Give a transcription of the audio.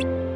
you